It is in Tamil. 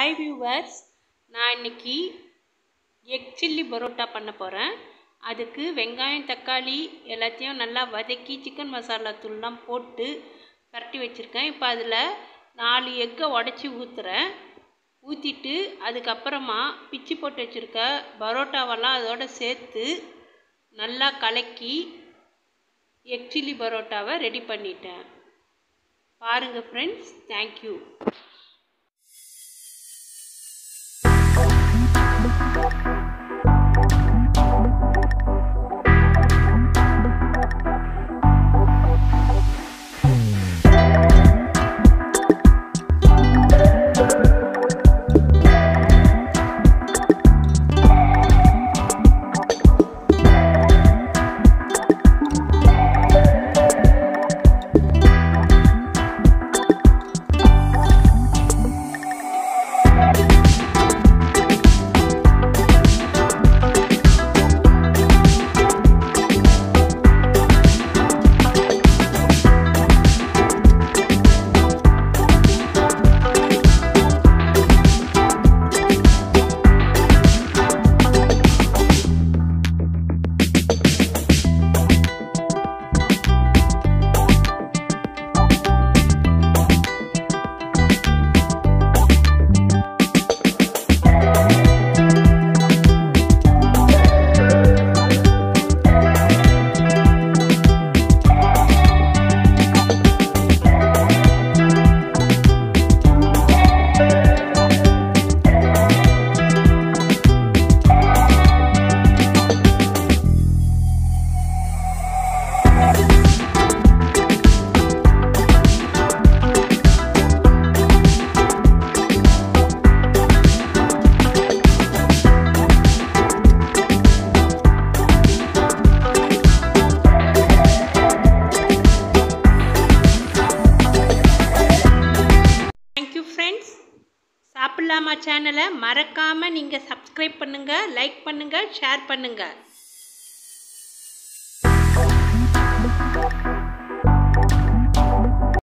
ஹாய் வியூவர்ஸ் நான் இன்னைக்கு எக் சில்லி பரோட்டா பண்ண போகிறேன் அதுக்கு வெங்காயம் தக்காளி எல்லாத்தையும் நல்லா வதக்கி சிக்கன் மசாலா தூள்லாம் போட்டு பரட்டி வச்சுருக்கேன். இப்போ அதில் நாலு எக்கை உடச்சி ஊற்றுறேன் ஊற்றிட்டு அதுக்கப்புறமா பிச்சு போட்டு வச்சுருக்க பரோட்டாவெல்லாம் அதோட சேர்த்து நல்லா கலக்கி எக் சில்லி பரோட்டாவை ரெடி பண்ணிட்டேன். பாருங்கள் ஃப்ரெண்ட்ஸ் தேங்க்யூ ஃப்ரெண்ட்ஸ் சாப்பிட்லாமா சேனலை மறக்காமல் நீங்கள் சப்ஸ்கிரைப் பண்ணுங்கள் லைக் பண்ணுங்கள் ஷேர் பண்ணுங்கள்